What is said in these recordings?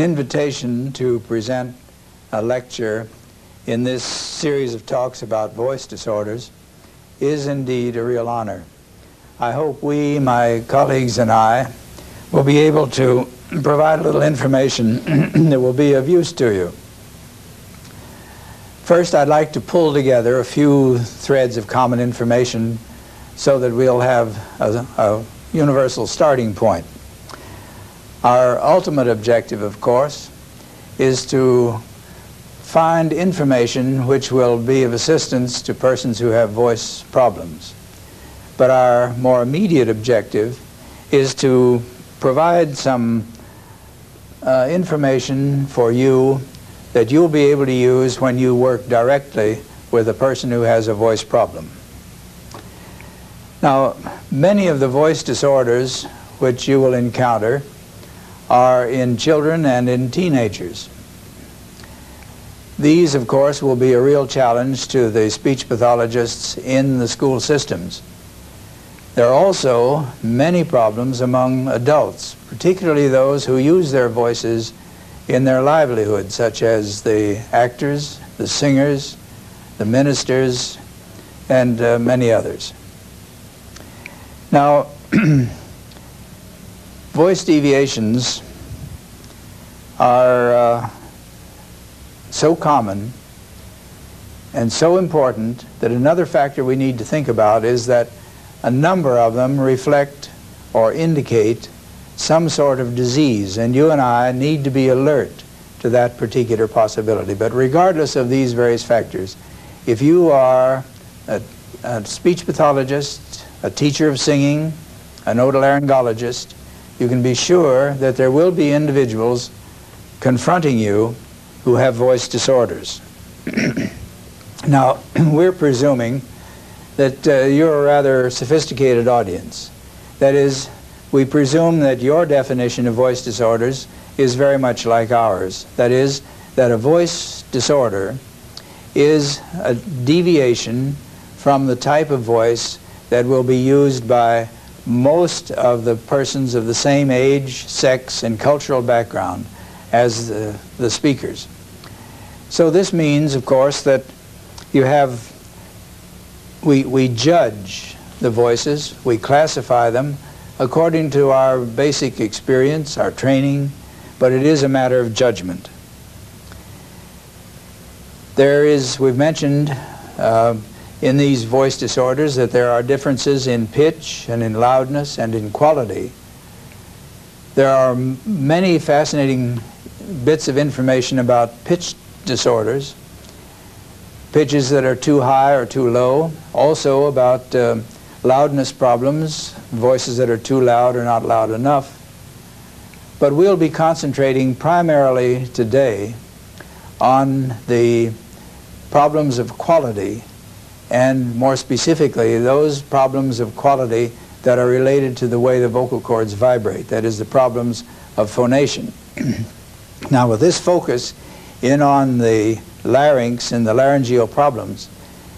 An invitation to present a lecture in this series of talks about voice disorders is indeed a real honor. I hope we, my colleagues and I, will be able to provide a little information that will be of use to you. First, I'd like to pull together a few threads of common information so that we'll have a, a universal starting point. Our ultimate objective, of course, is to find information which will be of assistance to persons who have voice problems. But our more immediate objective is to provide some uh, information for you that you'll be able to use when you work directly with a person who has a voice problem. Now, many of the voice disorders which you will encounter are in children and in teenagers. These, of course, will be a real challenge to the speech pathologists in the school systems. There are also many problems among adults, particularly those who use their voices in their livelihood, such as the actors, the singers, the ministers, and uh, many others. Now, voice deviations are uh, so common and so important that another factor we need to think about is that a number of them reflect or indicate some sort of disease, and you and I need to be alert to that particular possibility. But regardless of these various factors, if you are a, a speech pathologist, a teacher of singing, an otolaryngologist, you can be sure that there will be individuals confronting you who have voice disorders. now, we're presuming that uh, you're a rather sophisticated audience. That is, we presume that your definition of voice disorders is very much like ours. That is, that a voice disorder is a deviation from the type of voice that will be used by most of the persons of the same age, sex, and cultural background as the, the speakers. So this means, of course, that you have, we, we judge the voices, we classify them according to our basic experience, our training, but it is a matter of judgment. There is, we've mentioned uh, in these voice disorders that there are differences in pitch and in loudness and in quality. There are many fascinating bits of information about pitch disorders, pitches that are too high or too low, also about uh, loudness problems, voices that are too loud or not loud enough. But we'll be concentrating primarily today on the problems of quality and more specifically those problems of quality that are related to the way the vocal cords vibrate, that is the problems of phonation. now with this focus in on the larynx and the laryngeal problems,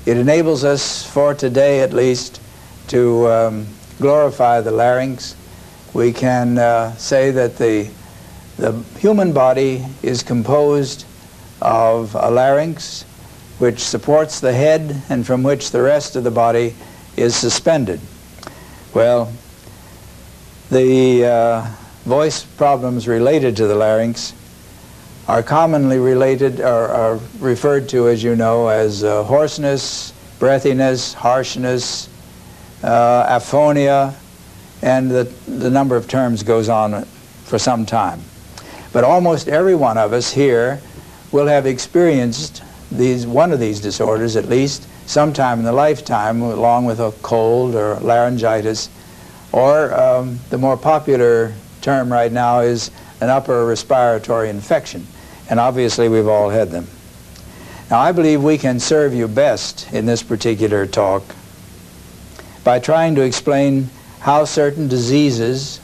it enables us for today at least to um, glorify the larynx. We can uh, say that the, the human body is composed of a larynx which supports the head and from which the rest of the body is suspended. Well, the uh, voice problems related to the larynx are commonly related or are referred to, as you know, as uh, hoarseness, breathiness, harshness, uh, aphonia, and the, the number of terms goes on for some time. But almost every one of us here will have experienced these, one of these disorders at least sometime in the lifetime along with a cold or laryngitis or um, the more popular term right now is an upper respiratory infection and obviously we've all had them. Now I believe we can serve you best in this particular talk by trying to explain how certain diseases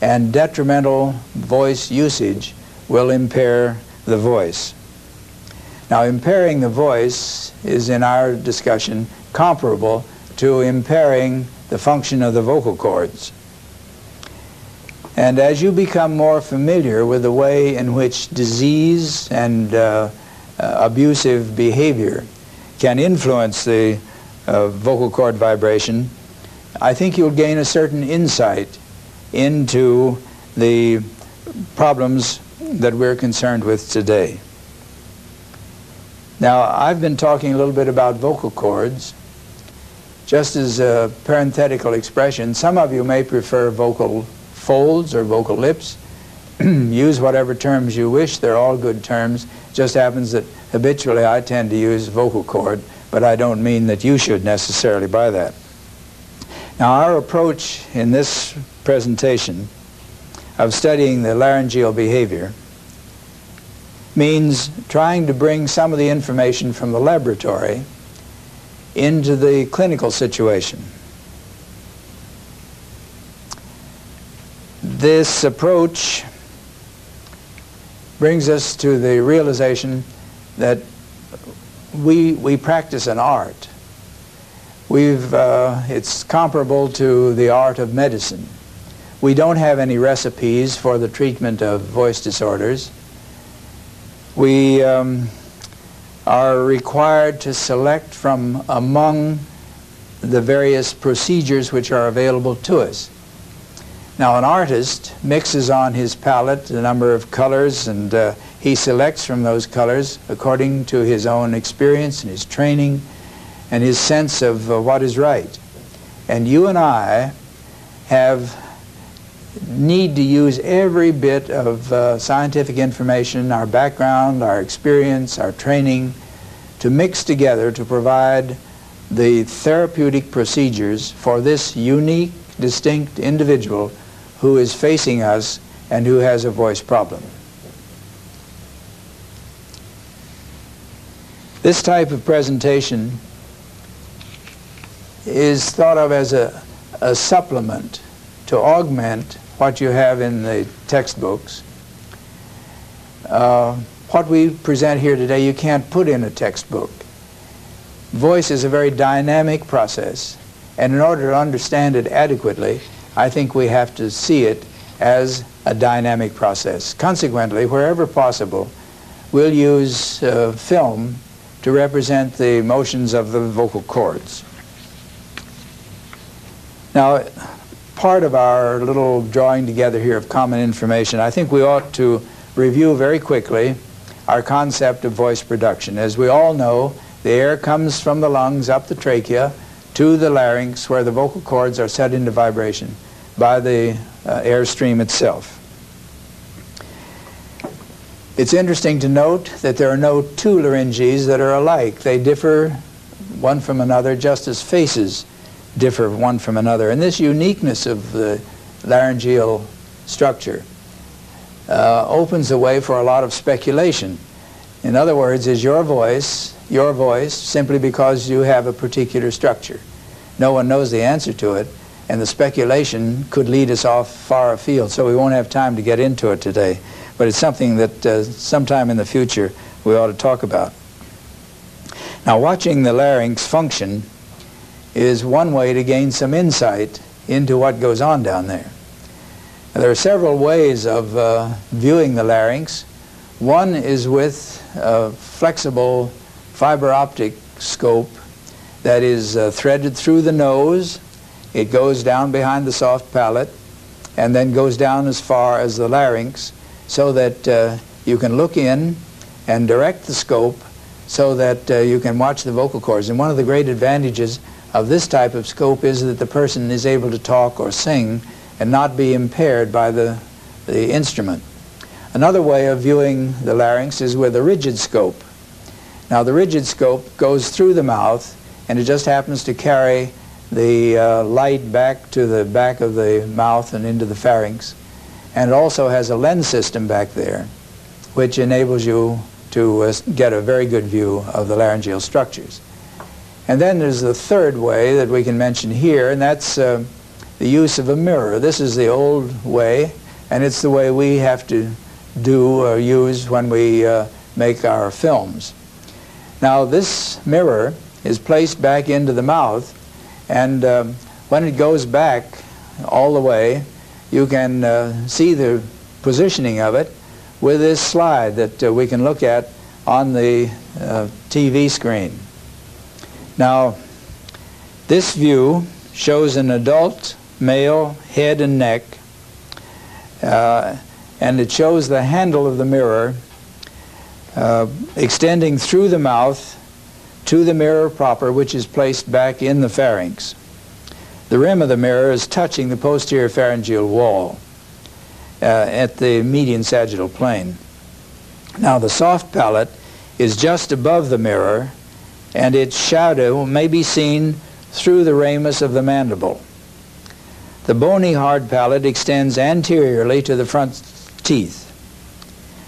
and detrimental voice usage will impair the voice. Now impairing the voice is in our discussion comparable to impairing the function of the vocal cords. And as you become more familiar with the way in which disease and uh, uh, abusive behavior can influence the uh, vocal cord vibration, I think you'll gain a certain insight into the problems that we're concerned with today. Now, I've been talking a little bit about vocal cords. Just as a parenthetical expression, some of you may prefer vocal folds or vocal lips. use whatever terms you wish. They're all good terms. Just happens that habitually I tend to use vocal cord, but I don't mean that you should necessarily by that. Now, our approach in this presentation of studying the laryngeal behavior means trying to bring some of the information from the laboratory into the clinical situation. This approach brings us to the realization that we, we practice an art. We've, uh, it's comparable to the art of medicine. We don't have any recipes for the treatment of voice disorders. We um, are required to select from among the various procedures which are available to us. Now an artist mixes on his palette a number of colors and uh, he selects from those colors according to his own experience and his training and his sense of uh, what is right. And you and I have need to use every bit of uh, scientific information, our background, our experience, our training, to mix together to provide the therapeutic procedures for this unique, distinct individual who is facing us and who has a voice problem. This type of presentation is thought of as a, a supplement to augment what you have in the textbooks. Uh, what we present here today you can't put in a textbook. Voice is a very dynamic process, and in order to understand it adequately, I think we have to see it as a dynamic process. Consequently, wherever possible, we'll use uh, film to represent the motions of the vocal cords. Now, part of our little drawing together here of common information, I think we ought to review very quickly our concept of voice production. As we all know, the air comes from the lungs up the trachea to the larynx where the vocal cords are set into vibration by the uh, airstream itself. It's interesting to note that there are no two larynges that are alike. They differ one from another just as faces differ one from another. And this uniqueness of the laryngeal structure uh, opens the way for a lot of speculation. In other words, is your voice your voice simply because you have a particular structure? No one knows the answer to it, and the speculation could lead us off far afield, so we won't have time to get into it today. But it's something that uh, sometime in the future we ought to talk about. Now, watching the larynx function is one way to gain some insight into what goes on down there. Now, there are several ways of uh, viewing the larynx. One is with a flexible fiber optic scope that is uh, threaded through the nose. It goes down behind the soft palate and then goes down as far as the larynx so that uh, you can look in and direct the scope so that uh, you can watch the vocal cords. And one of the great advantages of this type of scope is that the person is able to talk or sing and not be impaired by the, the instrument. Another way of viewing the larynx is with a rigid scope. Now the rigid scope goes through the mouth and it just happens to carry the uh, light back to the back of the mouth and into the pharynx. And it also has a lens system back there which enables you to uh, get a very good view of the laryngeal structures. And then there's the third way that we can mention here, and that's uh, the use of a mirror. This is the old way, and it's the way we have to do or use when we uh, make our films. Now this mirror is placed back into the mouth, and um, when it goes back all the way, you can uh, see the positioning of it with this slide that uh, we can look at on the uh, TV screen. Now, this view shows an adult male head and neck, uh, and it shows the handle of the mirror uh, extending through the mouth to the mirror proper, which is placed back in the pharynx. The rim of the mirror is touching the posterior pharyngeal wall uh, at the median sagittal plane. Now the soft palate is just above the mirror and its shadow may be seen through the ramus of the mandible. The bony hard palate extends anteriorly to the front teeth.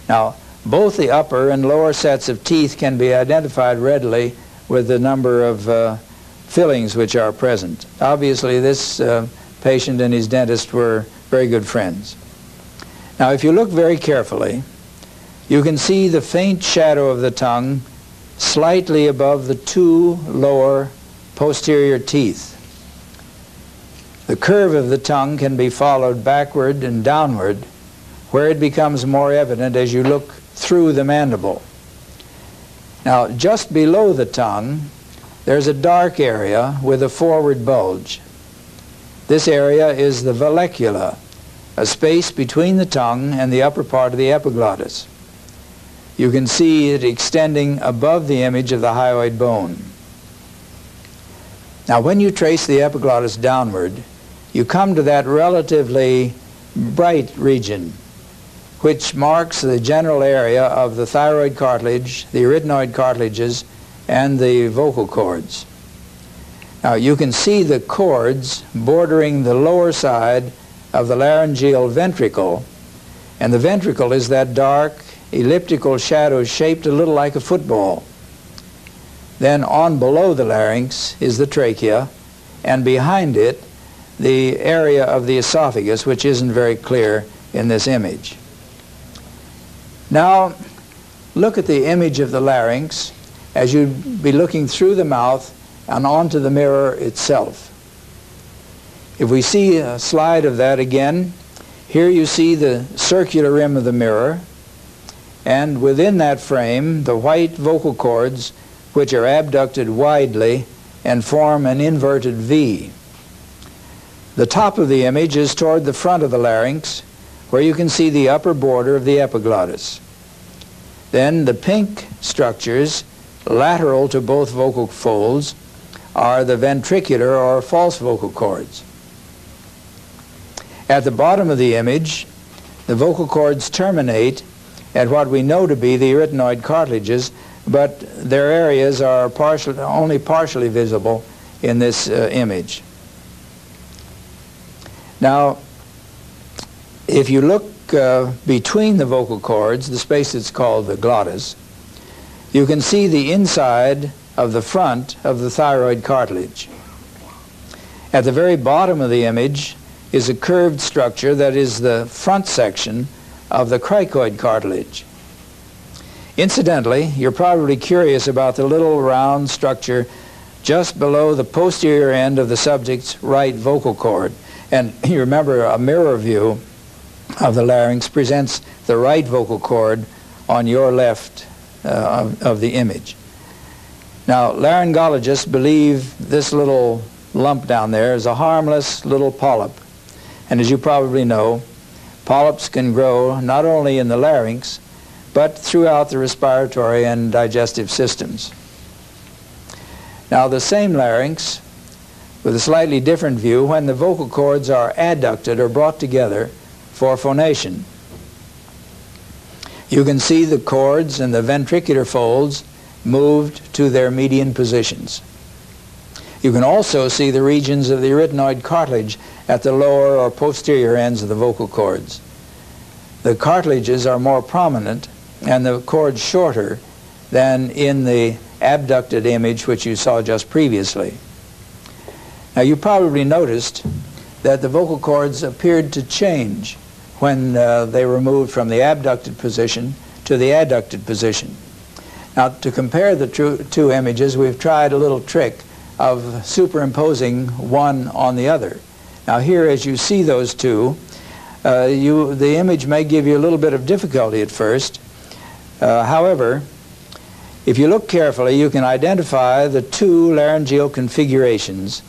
Now, both the upper and lower sets of teeth can be identified readily with the number of uh, fillings which are present. Obviously, this uh, patient and his dentist were very good friends. Now, if you look very carefully, you can see the faint shadow of the tongue slightly above the two lower posterior teeth. The curve of the tongue can be followed backward and downward, where it becomes more evident as you look through the mandible. Now, just below the tongue, there's a dark area with a forward bulge. This area is the vallecula, a space between the tongue and the upper part of the epiglottis. You can see it extending above the image of the hyoid bone. Now, when you trace the epiglottis downward, you come to that relatively bright region which marks the general area of the thyroid cartilage, the arytenoid cartilages, and the vocal cords. Now you can see the cords bordering the lower side of the laryngeal ventricle, and the ventricle is that dark elliptical shadow shaped a little like a football. Then on below the larynx is the trachea, and behind it the area of the esophagus, which isn't very clear in this image. Now, look at the image of the larynx as you'd be looking through the mouth and onto the mirror itself. If we see a slide of that again, here you see the circular rim of the mirror, and within that frame, the white vocal cords, which are abducted widely and form an inverted V. The top of the image is toward the front of the larynx, where you can see the upper border of the epiglottis. Then the pink structures, lateral to both vocal folds, are the ventricular or false vocal cords. At the bottom of the image, the vocal cords terminate at what we know to be the arytenoid cartilages, but their areas are partial, only partially visible in this uh, image. Now, if you look uh, between the vocal cords, the space that's called the glottis, you can see the inside of the front of the thyroid cartilage. At the very bottom of the image is a curved structure that is the front section of the cricoid cartilage. Incidentally, you're probably curious about the little round structure just below the posterior end of the subject's right vocal cord. And you remember a mirror view of the larynx presents the right vocal cord on your left uh, of, of the image. Now, laryngologists believe this little lump down there is a harmless little polyp. And as you probably know, polyps can grow not only in the larynx, but throughout the respiratory and digestive systems. Now, the same larynx with a slightly different view when the vocal cords are adducted or brought together for phonation. You can see the cords and the ventricular folds moved to their median positions. You can also see the regions of the arytenoid cartilage at the lower or posterior ends of the vocal cords. The cartilages are more prominent and the cords shorter than in the abducted image which you saw just previously. Now you probably noticed that the vocal cords appeared to change when uh, they were moved from the abducted position to the adducted position. Now to compare the two images, we've tried a little trick of superimposing one on the other. Now here, as you see those two, uh, you, the image may give you a little bit of difficulty at first. Uh, however, if you look carefully, you can identify the two laryngeal configurations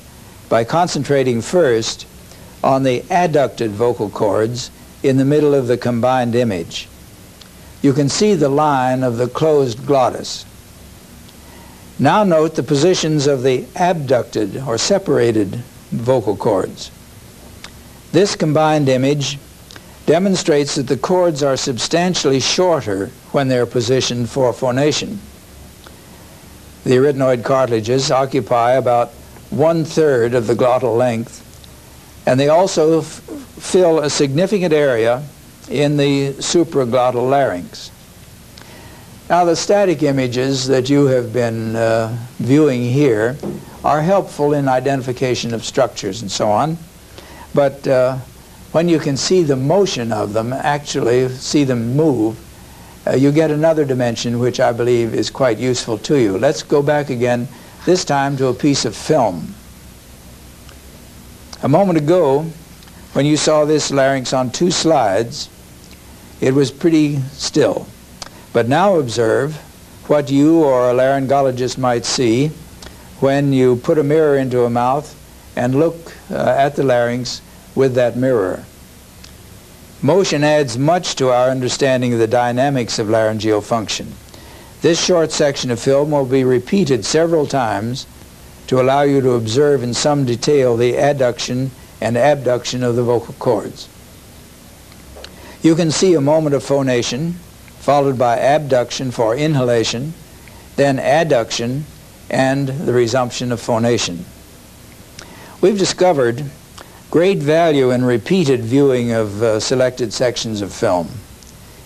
by concentrating first on the adducted vocal cords in the middle of the combined image. You can see the line of the closed glottis. Now note the positions of the abducted or separated vocal cords. This combined image demonstrates that the cords are substantially shorter when they're positioned for phonation. The arytenoid cartilages occupy about one-third of the glottal length, and they also fill a significant area in the supraglottal larynx. Now the static images that you have been uh, viewing here are helpful in identification of structures and so on, but uh, when you can see the motion of them, actually see them move, uh, you get another dimension which I believe is quite useful to you. Let's go back again, this time to a piece of film. A moment ago, when you saw this larynx on two slides, it was pretty still. But now observe what you or a laryngologist might see when you put a mirror into a mouth and look uh, at the larynx with that mirror. Motion adds much to our understanding of the dynamics of laryngeal function. This short section of film will be repeated several times to allow you to observe in some detail the adduction and abduction of the vocal cords. You can see a moment of phonation, followed by abduction for inhalation, then adduction, and the resumption of phonation. We've discovered great value in repeated viewing of uh, selected sections of film.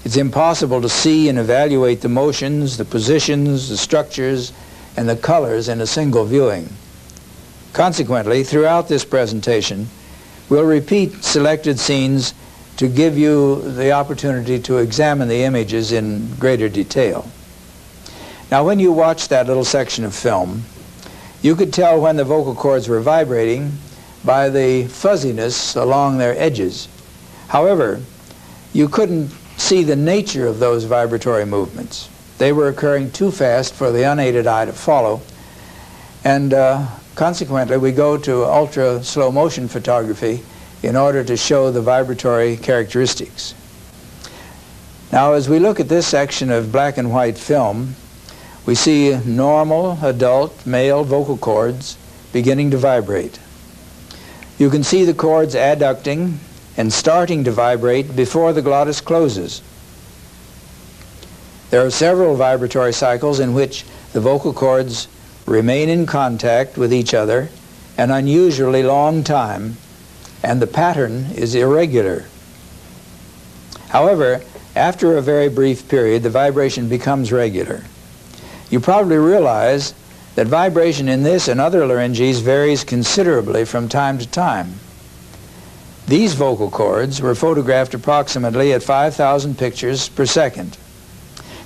It's impossible to see and evaluate the motions, the positions, the structures, and the colors in a single viewing. Consequently, throughout this presentation, we'll repeat selected scenes to give you the opportunity to examine the images in greater detail. Now, when you watched that little section of film, you could tell when the vocal cords were vibrating by the fuzziness along their edges. However, you couldn't see the nature of those vibratory movements. They were occurring too fast for the unaided eye to follow, and uh, consequently we go to ultra slow motion photography in order to show the vibratory characteristics. Now as we look at this section of black and white film, we see normal adult male vocal cords beginning to vibrate. You can see the cords adducting and starting to vibrate before the glottis closes. There are several vibratory cycles in which the vocal cords remain in contact with each other an unusually long time, and the pattern is irregular. However, after a very brief period, the vibration becomes regular. You probably realize that vibration in this and other larynges varies considerably from time to time. These vocal cords were photographed approximately at 5,000 pictures per second.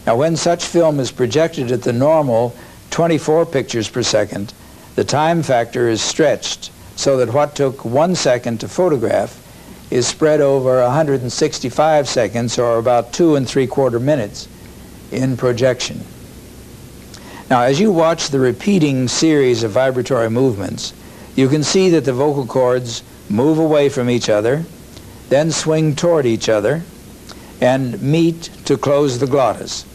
Now when such film is projected at the normal 24 pictures per second, the time factor is stretched so that what took one second to photograph is spread over 165 seconds or about two and three quarter minutes in projection. Now, as you watch the repeating series of vibratory movements, you can see that the vocal cords move away from each other, then swing toward each other, and meet to close the glottis.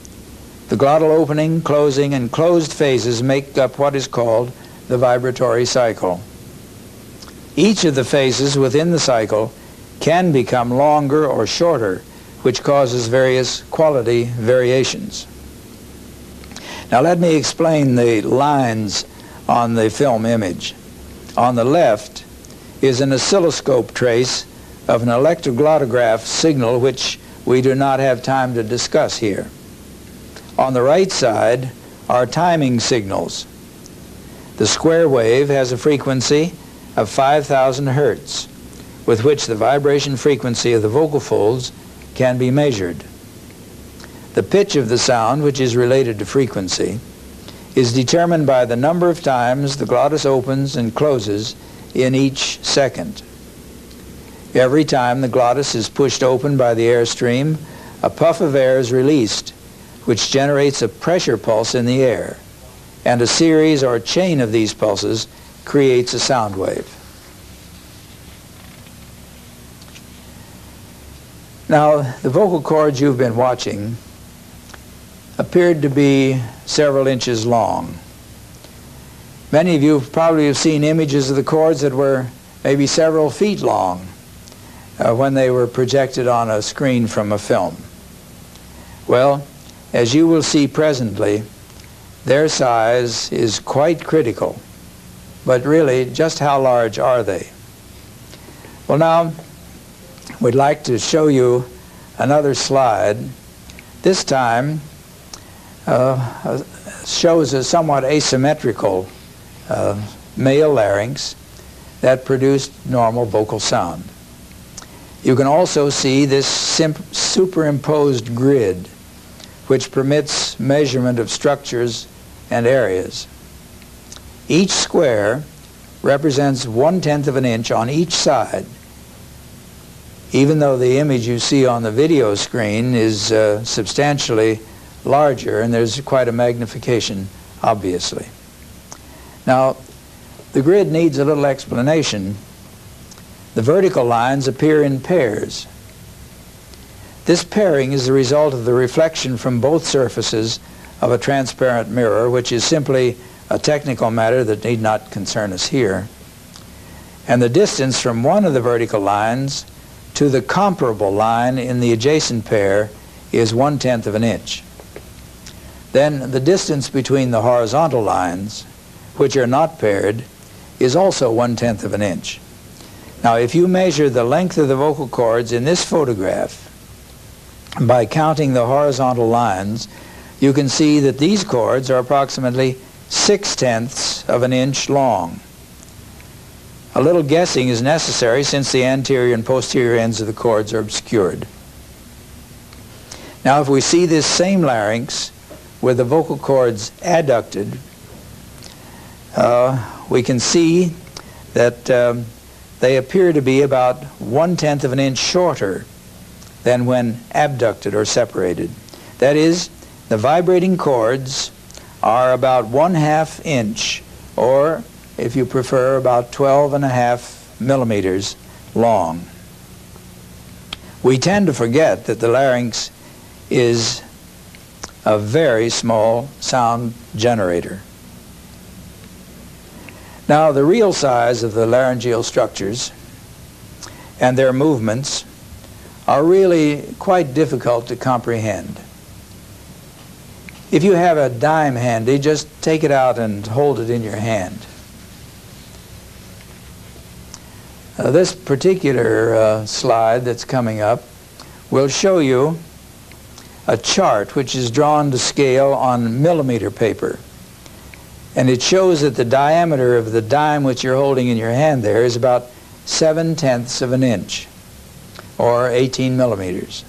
The glottal opening, closing, and closed phases make up what is called the vibratory cycle. Each of the phases within the cycle can become longer or shorter, which causes various quality variations. Now let me explain the lines on the film image. On the left is an oscilloscope trace of an electroglottograph signal which we do not have time to discuss here. On the right side are timing signals. The square wave has a frequency of 5,000 hertz, with which the vibration frequency of the vocal folds can be measured. The pitch of the sound, which is related to frequency, is determined by the number of times the glottis opens and closes in each second. Every time the glottis is pushed open by the airstream, a puff of air is released, which generates a pressure pulse in the air, and a series or chain of these pulses creates a sound wave. Now, the vocal cords you've been watching appeared to be several inches long. Many of you probably have seen images of the cords that were maybe several feet long uh, when they were projected on a screen from a film. Well, as you will see presently, their size is quite critical. But really, just how large are they? Well, now, we'd like to show you another slide. This time uh, shows a somewhat asymmetrical uh, male larynx that produced normal vocal sound. You can also see this superimposed grid which permits measurement of structures and areas. Each square represents one-tenth of an inch on each side even though the image you see on the video screen is uh, substantially larger and there's quite a magnification, obviously. Now, the grid needs a little explanation. The vertical lines appear in pairs. This pairing is the result of the reflection from both surfaces of a transparent mirror, which is simply a technical matter that need not concern us here. And the distance from one of the vertical lines to the comparable line in the adjacent pair is one-tenth of an inch. Then the distance between the horizontal lines, which are not paired, is also one-tenth of an inch. Now, if you measure the length of the vocal cords in this photograph by counting the horizontal lines, you can see that these cords are approximately six-tenths of an inch long. A little guessing is necessary since the anterior and posterior ends of the cords are obscured. Now if we see this same larynx with the vocal cords adducted, uh, we can see that um, they appear to be about one-tenth of an inch shorter than when abducted or separated. That is, the vibrating cords are about one-half inch or if you prefer, about 12 and a half millimeters long. We tend to forget that the larynx is a very small sound generator. Now, the real size of the laryngeal structures and their movements are really quite difficult to comprehend. If you have a dime handy, just take it out and hold it in your hand. Uh, this particular uh, slide that's coming up will show you a chart which is drawn to scale on millimeter paper. And it shows that the diameter of the dime which you're holding in your hand there is about 7 tenths of an inch, or 18 millimeters.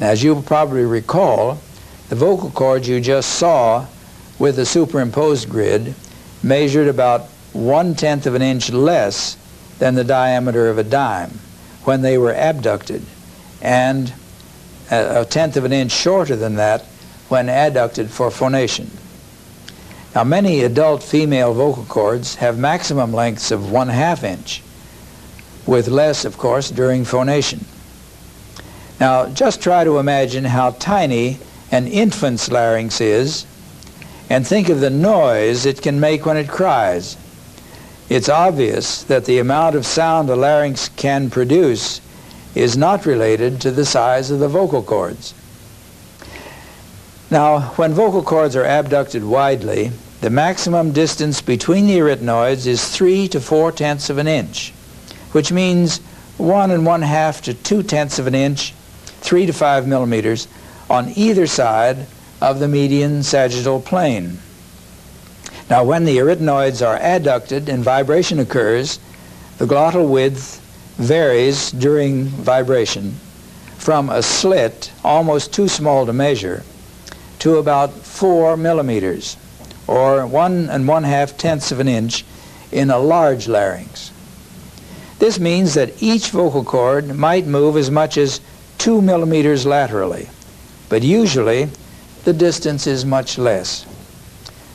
Now, as you probably recall, the vocal cords you just saw with the superimposed grid measured about one-tenth of an inch less than the diameter of a dime when they were abducted, and a tenth of an inch shorter than that when adducted for phonation. Now many adult female vocal cords have maximum lengths of one half inch, with less, of course, during phonation. Now just try to imagine how tiny an infant's larynx is and think of the noise it can make when it cries it's obvious that the amount of sound the larynx can produce is not related to the size of the vocal cords. Now, when vocal cords are abducted widely, the maximum distance between the arytenoids is 3 to 4 tenths of an inch, which means 1 and 1 half to 2 tenths of an inch, 3 to 5 millimeters, on either side of the median sagittal plane. Now when the arytenoids are adducted and vibration occurs, the glottal width varies during vibration from a slit, almost too small to measure, to about four millimeters, or one and one half tenths of an inch in a large larynx. This means that each vocal cord might move as much as two millimeters laterally, but usually the distance is much less.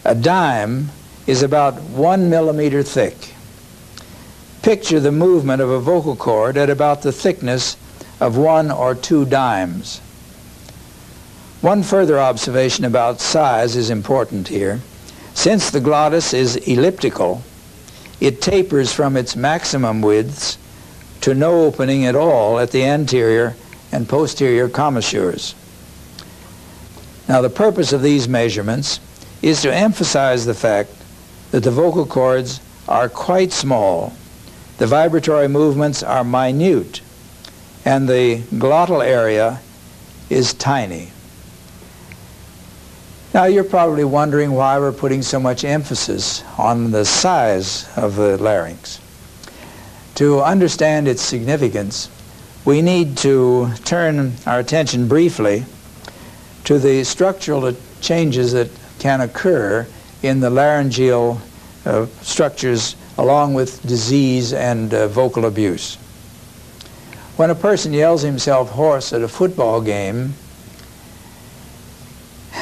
A dime is about one millimeter thick. Picture the movement of a vocal cord at about the thickness of one or two dimes. One further observation about size is important here. Since the glottis is elliptical, it tapers from its maximum widths to no opening at all at the anterior and posterior commissures. Now the purpose of these measurements is to emphasize the fact that the vocal cords are quite small, the vibratory movements are minute, and the glottal area is tiny. Now you're probably wondering why we're putting so much emphasis on the size of the larynx. To understand its significance, we need to turn our attention briefly to the structural changes that can occur in the laryngeal uh, structures along with disease and uh, vocal abuse. When a person yells himself hoarse at a football game,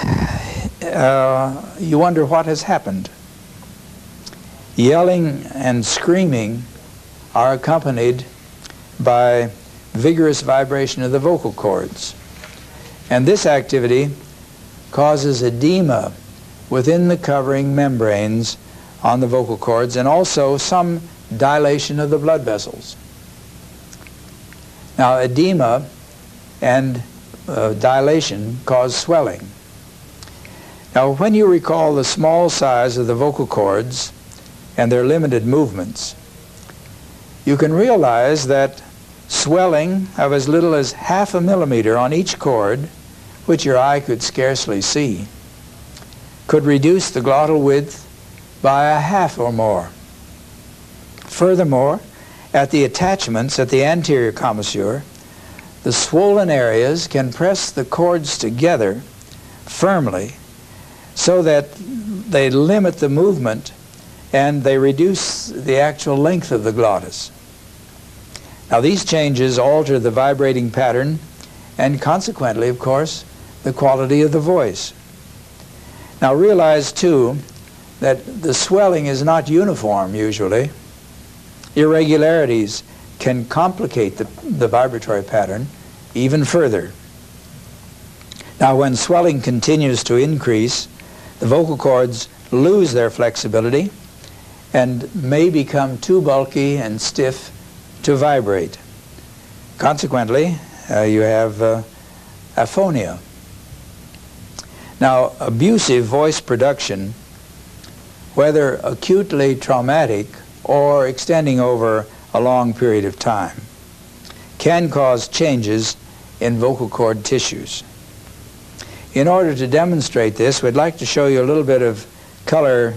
uh, you wonder what has happened. Yelling and screaming are accompanied by vigorous vibration of the vocal cords. And this activity causes edema within the covering membranes on the vocal cords and also some dilation of the blood vessels. Now, edema and uh, dilation cause swelling. Now, when you recall the small size of the vocal cords and their limited movements, you can realize that swelling of as little as half a millimeter on each cord, which your eye could scarcely see, could reduce the glottal width by a half or more. Furthermore, at the attachments at the anterior commissure, the swollen areas can press the cords together firmly so that they limit the movement and they reduce the actual length of the glottis. Now these changes alter the vibrating pattern and consequently, of course, the quality of the voice. Now realize too that the swelling is not uniform usually. Irregularities can complicate the, the vibratory pattern even further. Now when swelling continues to increase, the vocal cords lose their flexibility and may become too bulky and stiff to vibrate. Consequently, uh, you have uh, aphonia. Now, abusive voice production, whether acutely traumatic or extending over a long period of time, can cause changes in vocal cord tissues. In order to demonstrate this, we'd like to show you a little bit of color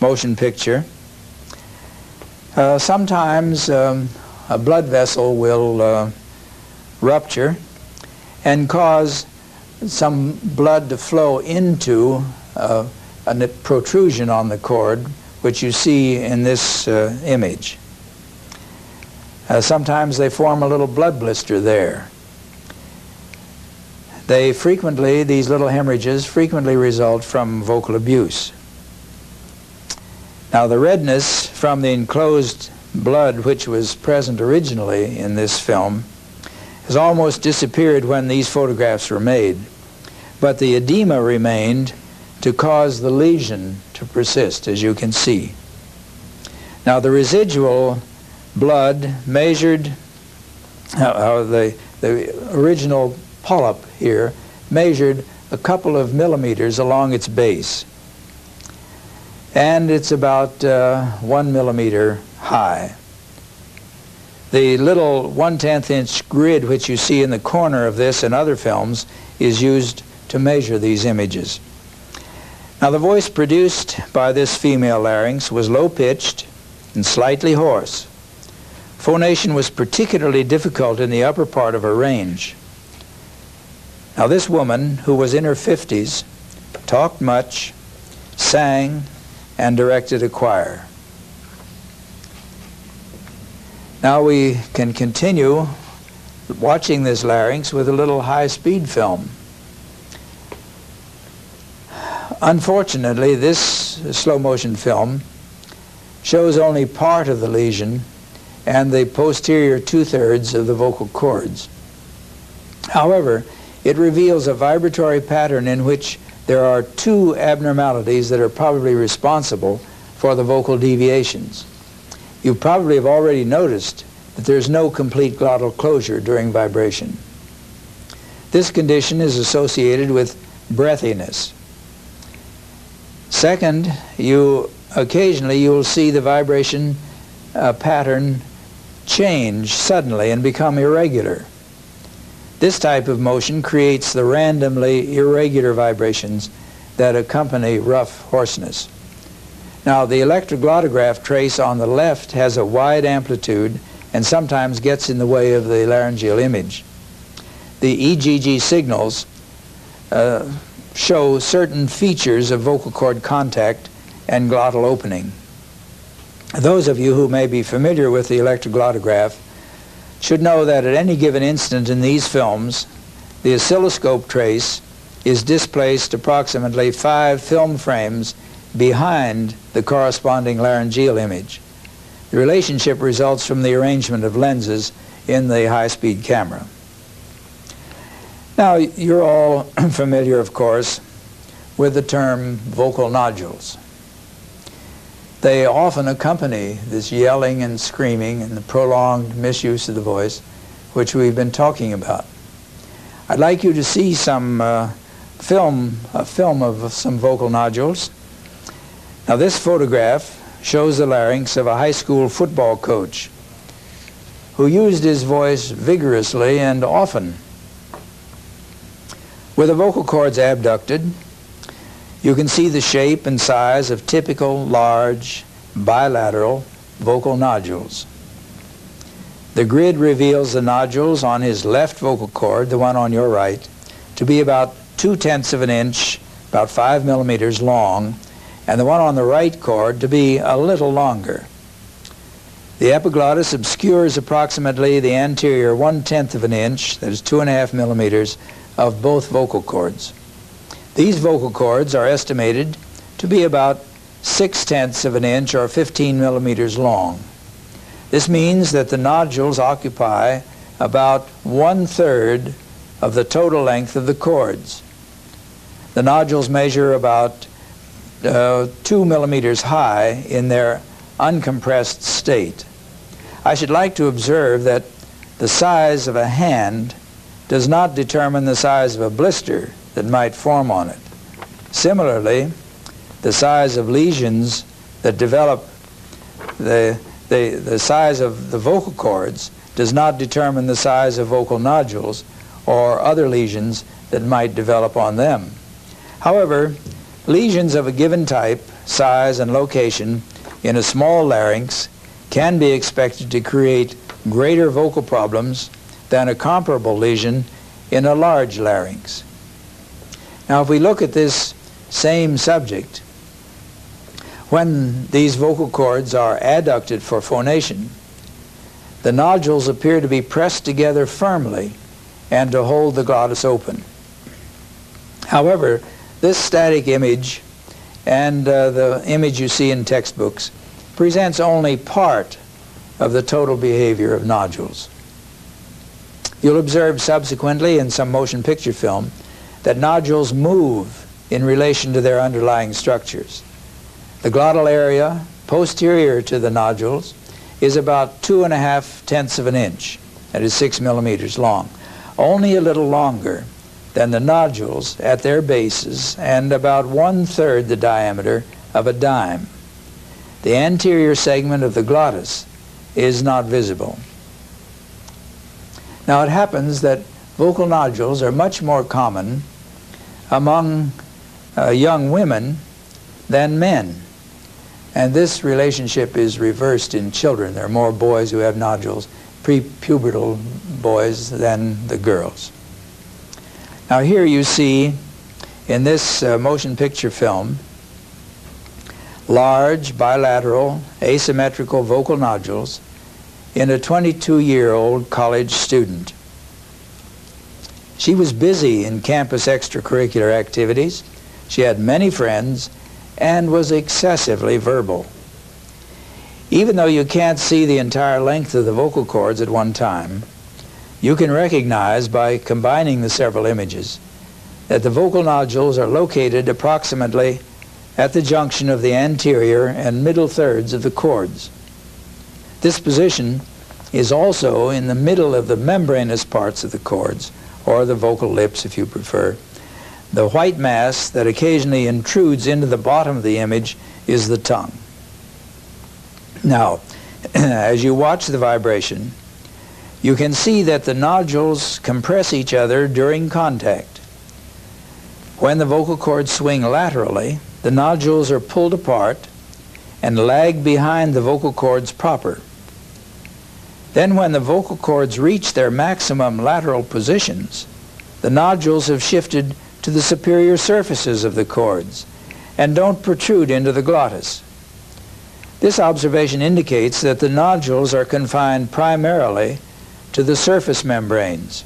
motion picture. Uh, sometimes um, a blood vessel will uh, rupture and cause some blood to flow into uh, a protrusion on the cord, which you see in this uh, image. Uh, sometimes they form a little blood blister there. They frequently, these little hemorrhages frequently result from vocal abuse. Now the redness from the enclosed blood which was present originally in this film has almost disappeared when these photographs were made, but the edema remained to cause the lesion to persist, as you can see. Now the residual blood measured, uh, uh the, the original polyp here measured a couple of millimeters along its base. And it's about uh, one millimeter high. The little one-tenth inch grid which you see in the corner of this and other films is used to measure these images. Now the voice produced by this female larynx was low-pitched and slightly hoarse. Phonation was particularly difficult in the upper part of her range. Now this woman, who was in her 50s, talked much, sang, and directed a choir. Now we can continue watching this larynx with a little high-speed film. Unfortunately, this slow motion film shows only part of the lesion and the posterior two-thirds of the vocal cords. However, it reveals a vibratory pattern in which there are two abnormalities that are probably responsible for the vocal deviations. You probably have already noticed that there's no complete glottal closure during vibration. This condition is associated with breathiness. Second, you occasionally you will see the vibration uh, pattern change suddenly and become irregular. This type of motion creates the randomly irregular vibrations that accompany rough hoarseness. Now, the electroglottograph trace on the left has a wide amplitude and sometimes gets in the way of the laryngeal image. The EGG signals uh, show certain features of vocal cord contact and glottal opening. Those of you who may be familiar with the electroglottograph should know that at any given instant in these films, the oscilloscope trace is displaced approximately five film frames behind the corresponding laryngeal image. The relationship results from the arrangement of lenses in the high-speed camera. Now, you're all familiar, of course, with the term vocal nodules. They often accompany this yelling and screaming and the prolonged misuse of the voice, which we've been talking about. I'd like you to see some uh, film, a film of some vocal nodules. Now this photograph shows the larynx of a high school football coach who used his voice vigorously and often. With the vocal cords abducted, you can see the shape and size of typical large bilateral vocal nodules. The grid reveals the nodules on his left vocal cord, the one on your right, to be about two-tenths of an inch, about five millimeters long, and the one on the right cord to be a little longer. The epiglottis obscures approximately the anterior one-tenth of an inch, that is two and a half millimeters, of both vocal cords. These vocal cords are estimated to be about six-tenths of an inch or 15 millimeters long. This means that the nodules occupy about one-third of the total length of the cords. The nodules measure about uh, two millimeters high in their uncompressed state. I should like to observe that the size of a hand does not determine the size of a blister that might form on it. Similarly, the size of lesions that develop, the, the, the size of the vocal cords does not determine the size of vocal nodules or other lesions that might develop on them. However, lesions of a given type, size, and location in a small larynx can be expected to create greater vocal problems than a comparable lesion in a large larynx. Now, if we look at this same subject, when these vocal cords are adducted for phonation, the nodules appear to be pressed together firmly and to hold the glottis open. However, this static image and uh, the image you see in textbooks presents only part of the total behavior of nodules. You'll observe subsequently in some motion picture film that nodules move in relation to their underlying structures. The glottal area posterior to the nodules is about two and a half tenths of an inch, that is six millimeters long, only a little longer than the nodules at their bases and about one-third the diameter of a dime. The anterior segment of the glottis is not visible. Now it happens that vocal nodules are much more common among uh, young women than men. And this relationship is reversed in children. There are more boys who have nodules, prepubertal boys, than the girls. Now here you see in this uh, motion picture film large bilateral asymmetrical vocal nodules in a 22-year-old college student. She was busy in campus extracurricular activities. She had many friends and was excessively verbal. Even though you can't see the entire length of the vocal cords at one time, you can recognize by combining the several images that the vocal nodules are located approximately at the junction of the anterior and middle thirds of the cords. This position is also in the middle of the membranous parts of the cords, or the vocal lips if you prefer. The white mass that occasionally intrudes into the bottom of the image is the tongue. Now, as you watch the vibration, you can see that the nodules compress each other during contact. When the vocal cords swing laterally, the nodules are pulled apart and lag behind the vocal cords proper. Then when the vocal cords reach their maximum lateral positions, the nodules have shifted to the superior surfaces of the cords and don't protrude into the glottis. This observation indicates that the nodules are confined primarily to the surface membranes.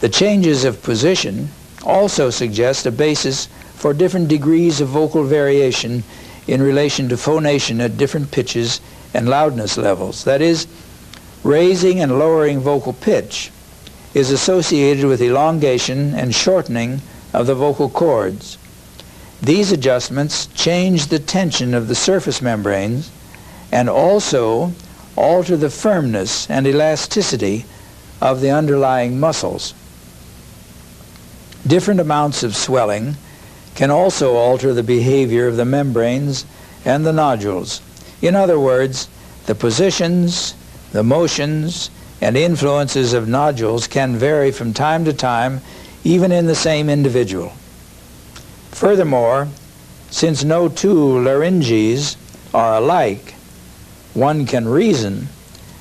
The changes of position also suggest a basis for different degrees of vocal variation in relation to phonation at different pitches and loudness levels. That is, raising and lowering vocal pitch is associated with elongation and shortening of the vocal cords. These adjustments change the tension of the surface membranes and also alter the firmness and elasticity of the underlying muscles. Different amounts of swelling can also alter the behavior of the membranes and the nodules. In other words, the positions, the motions, and influences of nodules can vary from time to time, even in the same individual. Furthermore, since no two larynges are alike, one can reason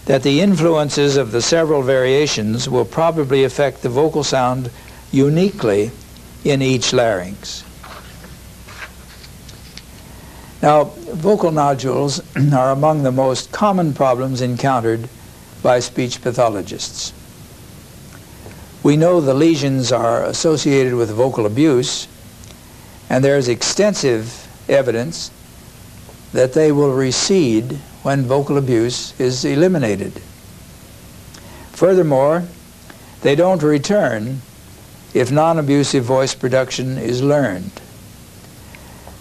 that the influences of the several variations will probably affect the vocal sound uniquely in each larynx. Now, vocal nodules are among the most common problems encountered by speech pathologists. We know the lesions are associated with vocal abuse, and there is extensive evidence that they will recede when vocal abuse is eliminated. Furthermore, they don't return if non-abusive voice production is learned.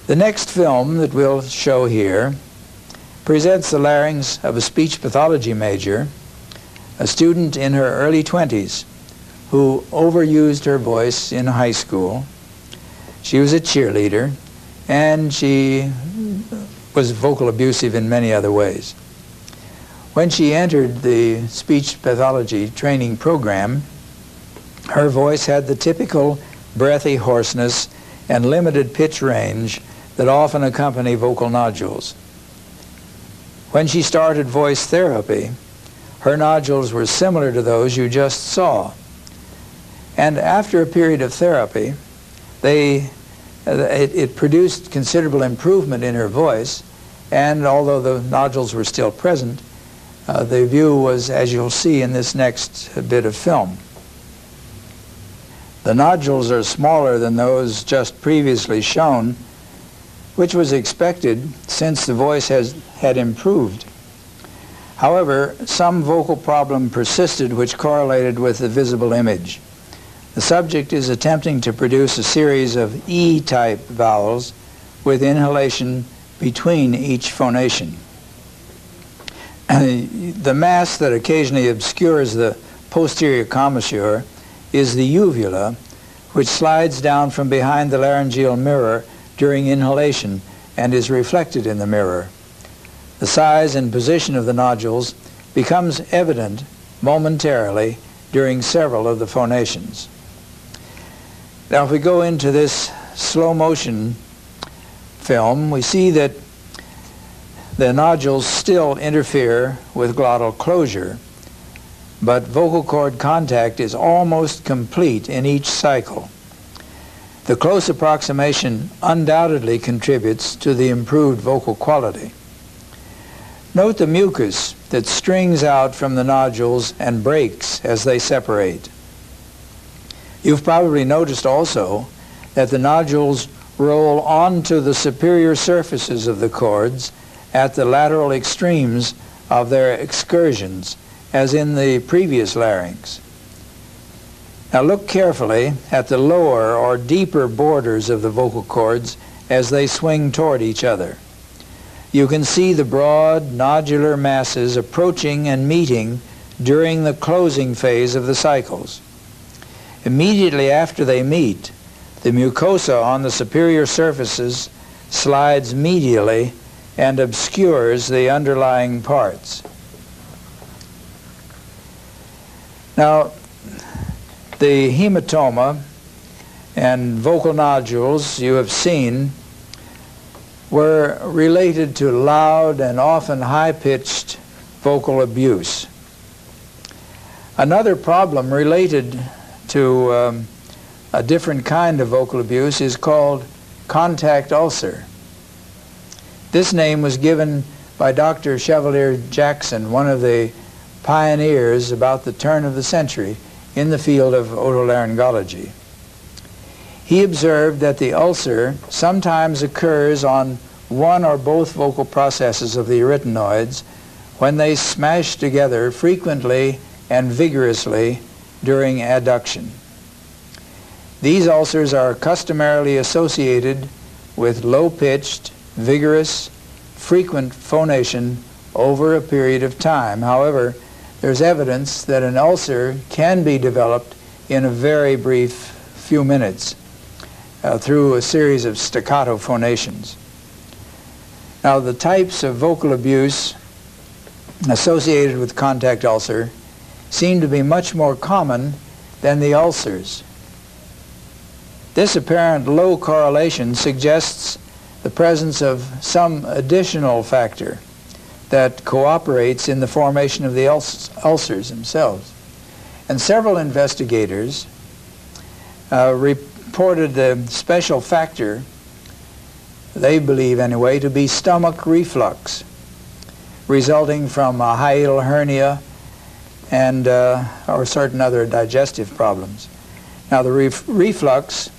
The next film that we'll show here presents the larynx of a speech pathology major a student in her early 20s who overused her voice in high school. She was a cheerleader, and she was vocal abusive in many other ways. When she entered the speech pathology training program, her voice had the typical breathy hoarseness and limited pitch range that often accompany vocal nodules. When she started voice therapy, her nodules were similar to those you just saw. And after a period of therapy, they, it, it produced considerable improvement in her voice, and although the nodules were still present, uh, the view was, as you'll see in this next bit of film. The nodules are smaller than those just previously shown, which was expected since the voice has, had improved. However, some vocal problem persisted which correlated with the visible image. The subject is attempting to produce a series of E-type vowels with inhalation between each phonation. Uh, the mass that occasionally obscures the posterior commissure is the uvula, which slides down from behind the laryngeal mirror during inhalation and is reflected in the mirror the size and position of the nodules becomes evident momentarily during several of the phonations. Now if we go into this slow motion film, we see that the nodules still interfere with glottal closure, but vocal cord contact is almost complete in each cycle. The close approximation undoubtedly contributes to the improved vocal quality. Note the mucus that strings out from the nodules and breaks as they separate. You've probably noticed also that the nodules roll onto the superior surfaces of the cords at the lateral extremes of their excursions, as in the previous larynx. Now look carefully at the lower or deeper borders of the vocal cords as they swing toward each other you can see the broad nodular masses approaching and meeting during the closing phase of the cycles. Immediately after they meet, the mucosa on the superior surfaces slides medially and obscures the underlying parts. Now, the hematoma and vocal nodules you have seen were related to loud and often high-pitched vocal abuse. Another problem related to um, a different kind of vocal abuse is called contact ulcer. This name was given by Dr. Chevalier Jackson, one of the pioneers about the turn of the century in the field of otolaryngology. He observed that the ulcer sometimes occurs on one or both vocal processes of the arytenoids when they smash together frequently and vigorously during adduction. These ulcers are customarily associated with low-pitched, vigorous, frequent phonation over a period of time. However, there's evidence that an ulcer can be developed in a very brief few minutes uh, through a series of staccato phonations. Now, the types of vocal abuse associated with contact ulcer seem to be much more common than the ulcers. This apparent low correlation suggests the presence of some additional factor that cooperates in the formation of the ulcers themselves. And several investigators uh, reported the special factor, they believe anyway, to be stomach reflux, resulting from a hiatal hernia and uh, or certain other digestive problems. Now the ref reflux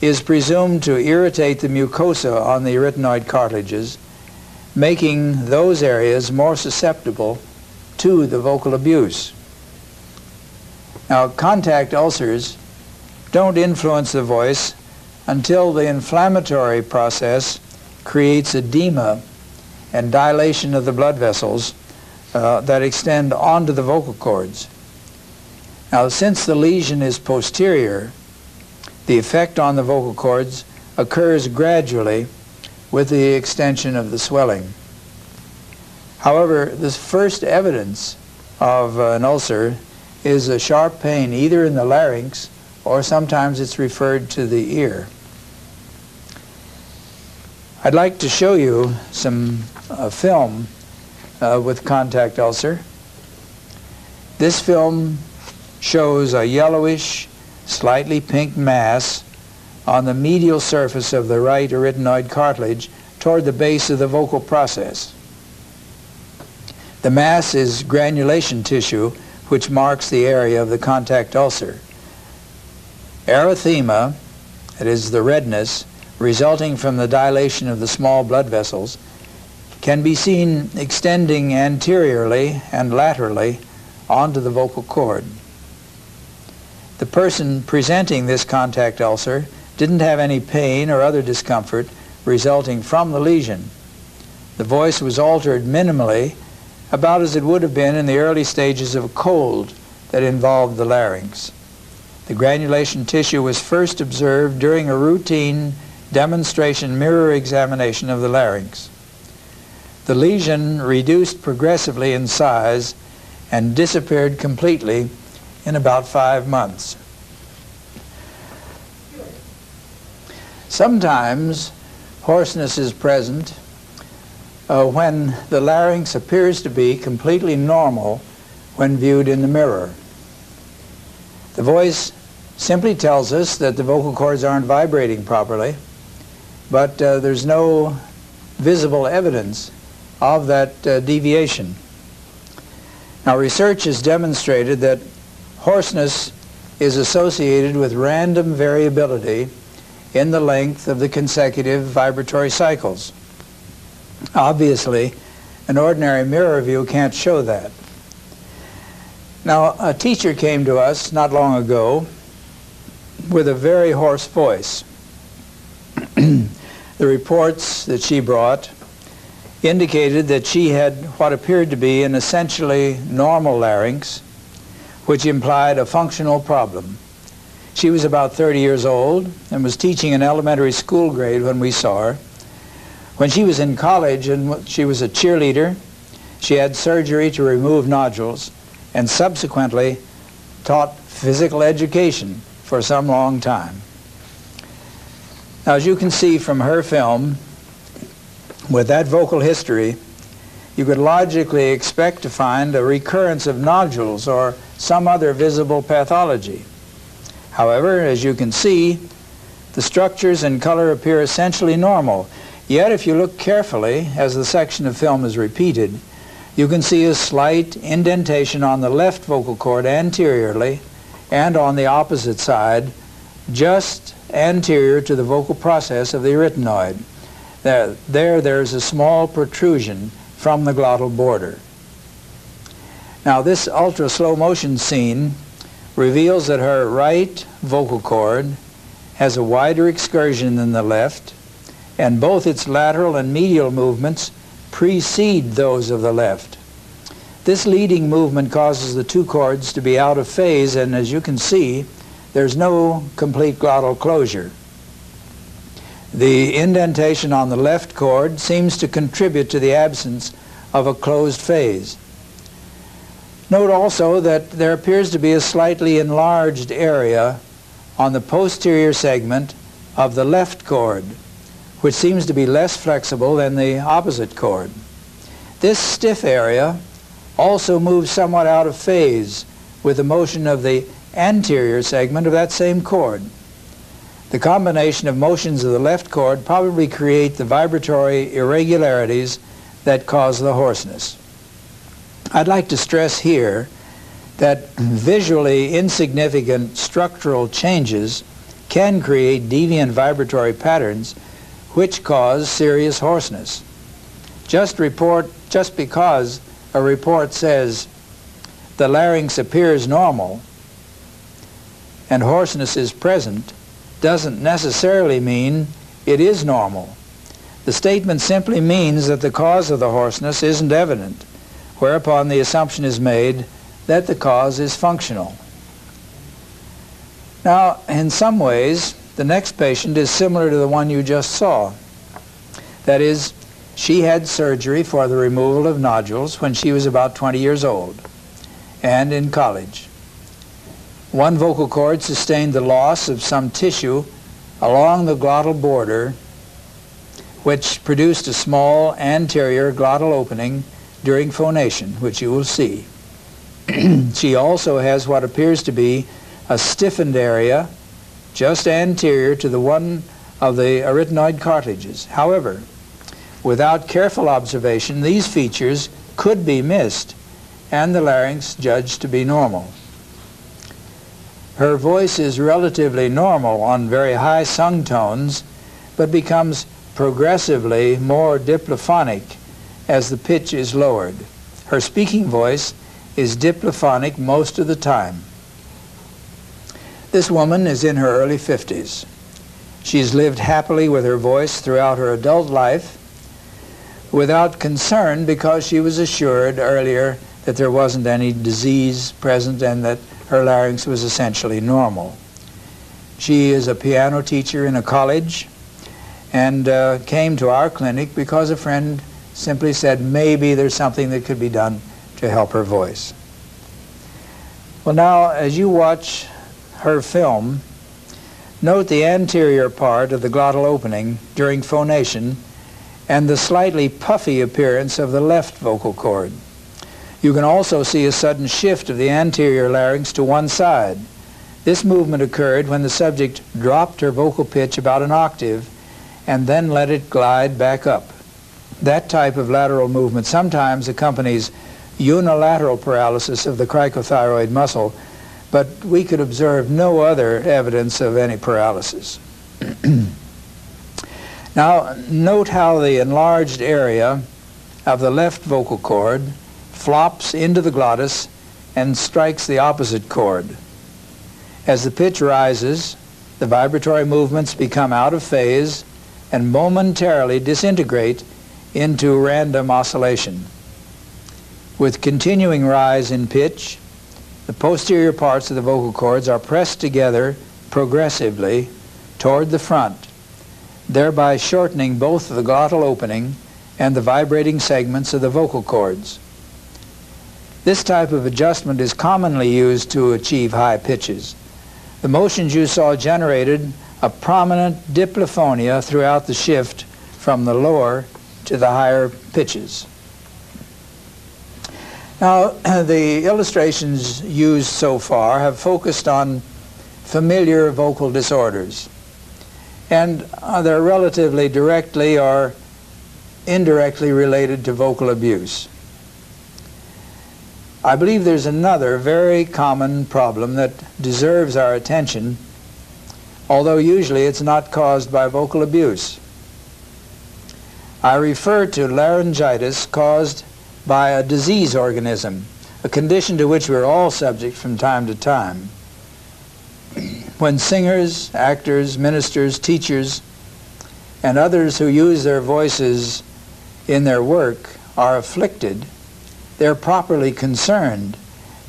is presumed to irritate the mucosa on the arytenoid cartilages, making those areas more susceptible to the vocal abuse. Now contact ulcers don't influence the voice until the inflammatory process creates edema and dilation of the blood vessels uh, that extend onto the vocal cords. Now, since the lesion is posterior, the effect on the vocal cords occurs gradually with the extension of the swelling. However, the first evidence of uh, an ulcer is a sharp pain either in the larynx or sometimes it's referred to the ear. I'd like to show you some uh, film uh, with contact ulcer. This film shows a yellowish, slightly pink mass on the medial surface of the right arytenoid cartilage toward the base of the vocal process. The mass is granulation tissue which marks the area of the contact ulcer. Erythema, that is the redness, resulting from the dilation of the small blood vessels, can be seen extending anteriorly and laterally onto the vocal cord. The person presenting this contact ulcer didn't have any pain or other discomfort resulting from the lesion. The voice was altered minimally, about as it would have been in the early stages of a cold that involved the larynx. The granulation tissue was first observed during a routine demonstration mirror examination of the larynx. The lesion reduced progressively in size and disappeared completely in about five months. Sometimes hoarseness is present uh, when the larynx appears to be completely normal when viewed in the mirror. The voice simply tells us that the vocal cords aren't vibrating properly, but uh, there's no visible evidence of that uh, deviation. Now research has demonstrated that hoarseness is associated with random variability in the length of the consecutive vibratory cycles. Obviously, an ordinary mirror view can't show that. Now, a teacher came to us not long ago with a very hoarse voice. the reports that she brought indicated that she had what appeared to be an essentially normal larynx, which implied a functional problem. She was about 30 years old and was teaching an elementary school grade when we saw her. When she was in college and she was a cheerleader, she had surgery to remove nodules and subsequently taught physical education for some long time. Now, as you can see from her film, with that vocal history, you could logically expect to find a recurrence of nodules or some other visible pathology. However, as you can see, the structures and color appear essentially normal. Yet, if you look carefully, as the section of film is repeated, you can see a slight indentation on the left vocal cord anteriorly and on the opposite side, just anterior to the vocal process of the arytenoid. There, there there's a small protrusion from the glottal border. Now this ultra slow motion scene reveals that her right vocal cord has a wider excursion than the left, and both its lateral and medial movements precede those of the left. This leading movement causes the two cords to be out of phase, and as you can see, there's no complete glottal closure. The indentation on the left cord seems to contribute to the absence of a closed phase. Note also that there appears to be a slightly enlarged area on the posterior segment of the left cord, which seems to be less flexible than the opposite cord. This stiff area also moves somewhat out of phase with the motion of the anterior segment of that same cord. The combination of motions of the left cord probably create the vibratory irregularities that cause the hoarseness. I'd like to stress here that visually insignificant structural changes can create deviant vibratory patterns which cause serious hoarseness. Just report just because a report says the larynx appears normal and hoarseness is present doesn't necessarily mean it is normal. The statement simply means that the cause of the hoarseness isn't evident whereupon the assumption is made that the cause is functional. Now, in some ways, the next patient is similar to the one you just saw. That is, she had surgery for the removal of nodules when she was about 20 years old and in college. One vocal cord sustained the loss of some tissue along the glottal border which produced a small anterior glottal opening during phonation, which you will see. she also has what appears to be a stiffened area just anterior to the one of the arytenoid cartilages. However, without careful observation, these features could be missed and the larynx judged to be normal. Her voice is relatively normal on very high sung tones, but becomes progressively more diplophonic as the pitch is lowered. Her speaking voice is diplophonic most of the time. This woman is in her early 50s. She's lived happily with her voice throughout her adult life without concern because she was assured earlier that there wasn't any disease present and that her larynx was essentially normal. She is a piano teacher in a college and uh, came to our clinic because a friend simply said maybe there's something that could be done to help her voice. Well now, as you watch her film, note the anterior part of the glottal opening during phonation and the slightly puffy appearance of the left vocal cord. You can also see a sudden shift of the anterior larynx to one side. This movement occurred when the subject dropped her vocal pitch about an octave and then let it glide back up. that type of lateral movement sometimes accompanies unilateral paralysis of the cricothyroid muscle, but we could observe no other evidence of any paralysis. now, note how the enlarged area of the left vocal cord flops into the glottis and strikes the opposite cord. As the pitch rises, the vibratory movements become out of phase and momentarily disintegrate into random oscillation. With continuing rise in pitch, the posterior parts of the vocal cords are pressed together progressively toward the front, thereby shortening both the glottal opening and the vibrating segments of the vocal cords. This type of adjustment is commonly used to achieve high pitches. The motions you saw generated a prominent diplophonia throughout the shift from the lower to the higher pitches. Now, the illustrations used so far have focused on familiar vocal disorders. And uh, they're relatively directly or indirectly related to vocal abuse. I believe there's another very common problem that deserves our attention, although usually it's not caused by vocal abuse. I refer to laryngitis caused by a disease organism, a condition to which we're all subject from time to time. When singers, actors, ministers, teachers, and others who use their voices in their work are afflicted, they're properly concerned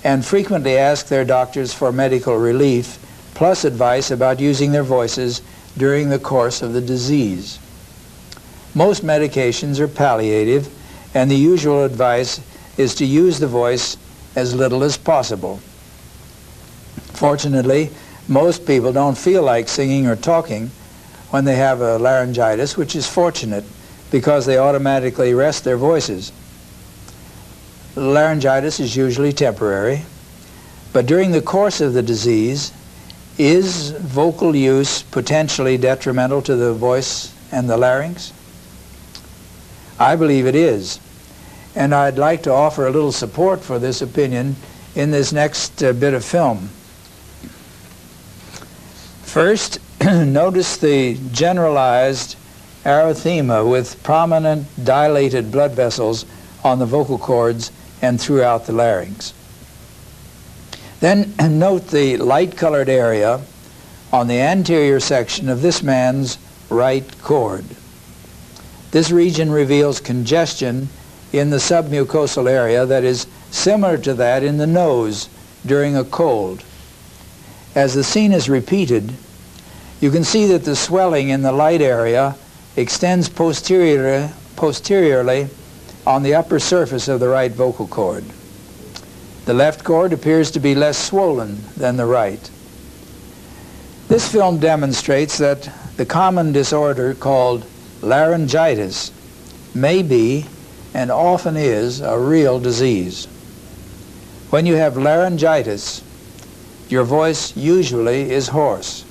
and frequently ask their doctors for medical relief plus advice about using their voices during the course of the disease. Most medications are palliative and the usual advice is to use the voice as little as possible. Fortunately, most people don't feel like singing or talking when they have a laryngitis, which is fortunate because they automatically rest their voices. Laryngitis is usually temporary, but during the course of the disease, is vocal use potentially detrimental to the voice and the larynx? I believe it is. And I'd like to offer a little support for this opinion in this next uh, bit of film. First, notice the generalized erythema with prominent dilated blood vessels on the vocal cords and throughout the larynx. Then note the light-colored area on the anterior section of this man's right cord. This region reveals congestion in the submucosal area that is similar to that in the nose during a cold. As the scene is repeated, you can see that the swelling in the light area extends posteriorly, posteriorly on the upper surface of the right vocal cord. The left cord appears to be less swollen than the right. This film demonstrates that the common disorder called laryngitis may be and often is a real disease. When you have laryngitis, your voice usually is hoarse.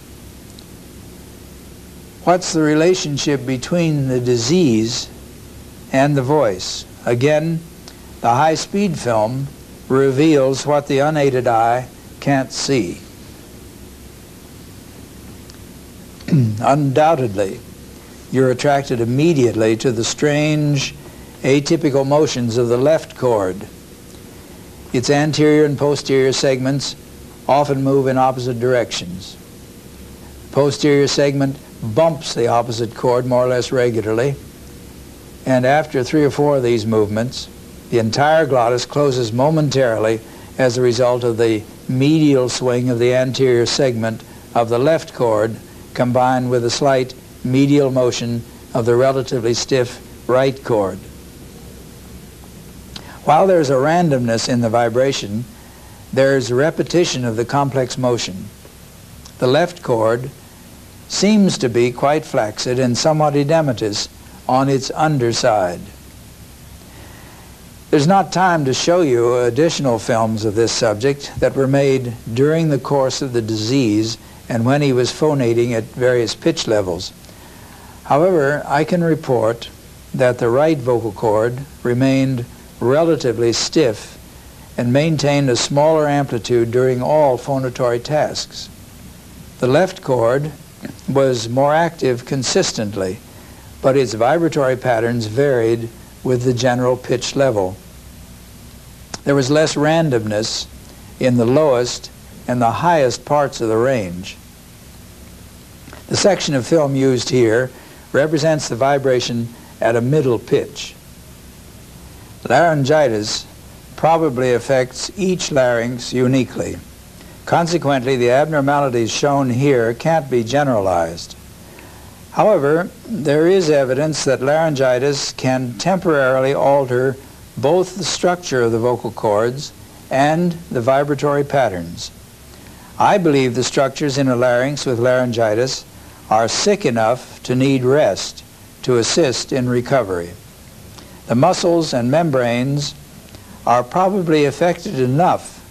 What's the relationship between the disease and the voice? Again, the high-speed film reveals what the unaided eye can't see. Undoubtedly, you're attracted immediately to the strange atypical motions of the left cord. Its anterior and posterior segments often move in opposite directions. Posterior segment bumps the opposite cord more or less regularly, and after three or four of these movements, the entire glottis closes momentarily as a result of the medial swing of the anterior segment of the left cord combined with a slight medial motion of the relatively stiff right cord. While there's a randomness in the vibration, there's repetition of the complex motion. The left cord seems to be quite flaccid and somewhat edematous on its underside. There's not time to show you additional films of this subject that were made during the course of the disease and when he was phonating at various pitch levels. However, I can report that the right vocal cord remained relatively stiff and maintained a smaller amplitude during all phonatory tasks. The left cord was more active consistently, but its vibratory patterns varied with the general pitch level. There was less randomness in the lowest and the highest parts of the range. The section of film used here represents the vibration at a middle pitch. Laryngitis probably affects each larynx uniquely. Consequently, the abnormalities shown here can't be generalized. However, there is evidence that laryngitis can temporarily alter both the structure of the vocal cords and the vibratory patterns. I believe the structures in a larynx with laryngitis are sick enough to need rest to assist in recovery. The muscles and membranes are probably affected enough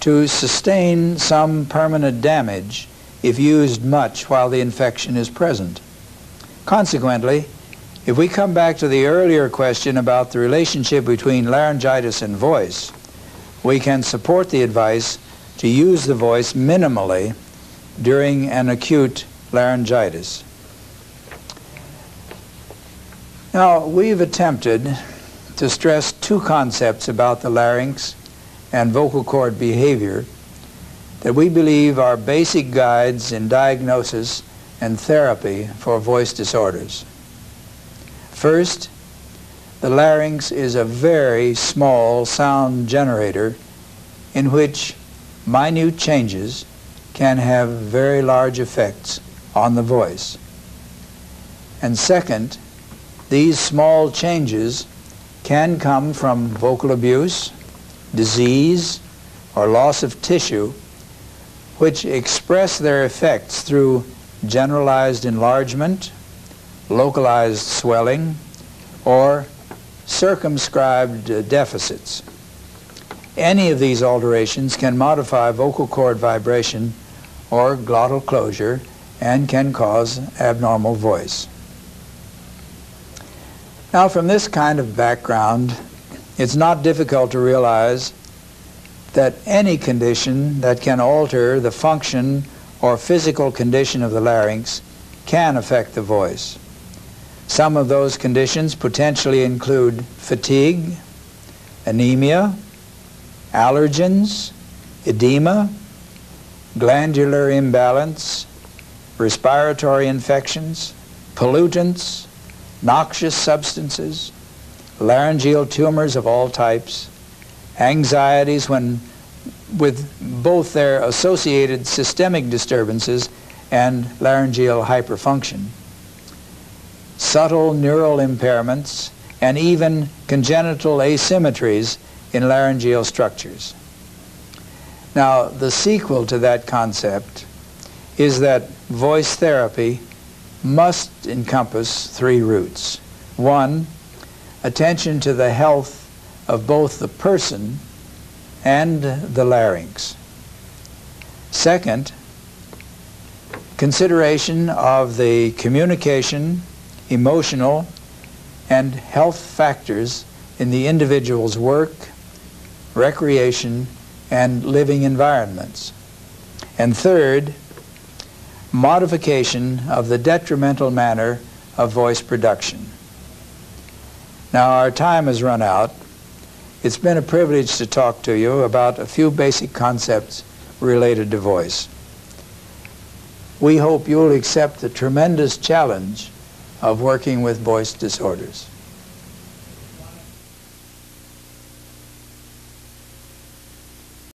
to sustain some permanent damage if used much while the infection is present. Consequently, if we come back to the earlier question about the relationship between laryngitis and voice, we can support the advice to use the voice minimally during an acute laryngitis. Now, we've attempted to stress two concepts about the larynx and vocal cord behavior that we believe are basic guides in diagnosis and therapy for voice disorders. First, the larynx is a very small sound generator in which minute changes can have very large effects on the voice. And second, these small changes can come from vocal abuse, disease, or loss of tissue, which express their effects through generalized enlargement, localized swelling, or circumscribed uh, deficits. Any of these alterations can modify vocal cord vibration or glottal closure and can cause abnormal voice. Now from this kind of background, it's not difficult to realize that any condition that can alter the function or physical condition of the larynx can affect the voice. Some of those conditions potentially include fatigue, anemia, allergens, edema, glandular imbalance, respiratory infections, pollutants, noxious substances, laryngeal tumors of all types, anxieties when with both their associated systemic disturbances and laryngeal hyperfunction, subtle neural impairments, and even congenital asymmetries in laryngeal structures. Now, the sequel to that concept is that voice therapy must encompass three roots. One, attention to the health of both the person and the larynx. Second, consideration of the communication, emotional, and health factors in the individual's work, recreation, and living environments. And third, modification of the detrimental manner of voice production. Now our time has run out. It's been a privilege to talk to you about a few basic concepts related to voice. We hope you'll accept the tremendous challenge of working with voice disorders.